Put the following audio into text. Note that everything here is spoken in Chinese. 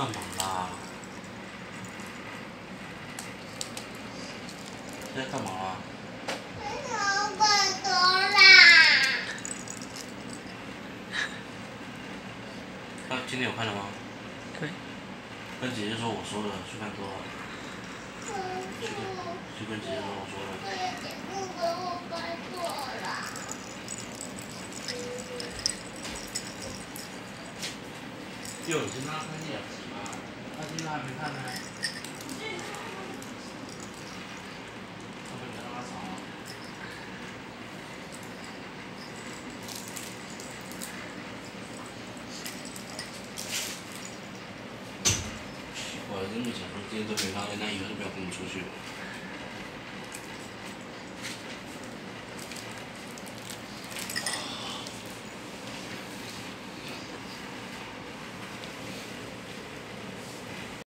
干嘛啦？在干嘛啦？老板多啦。那今天有看了吗？对。跟姐姐说我说的，去看多了。叔叔，就跟姐姐说我说的。哟，你先让他看一两集嘛，他今天还没看呢。要不你让他吵啊？奇怪，这么讲说今天都没看，那以后就不要跟我们出去了。